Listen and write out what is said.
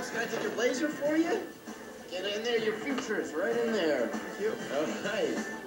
Alex, can I take your blazer for you? Get in there, your future is right in there. Thank you. Oh, All right.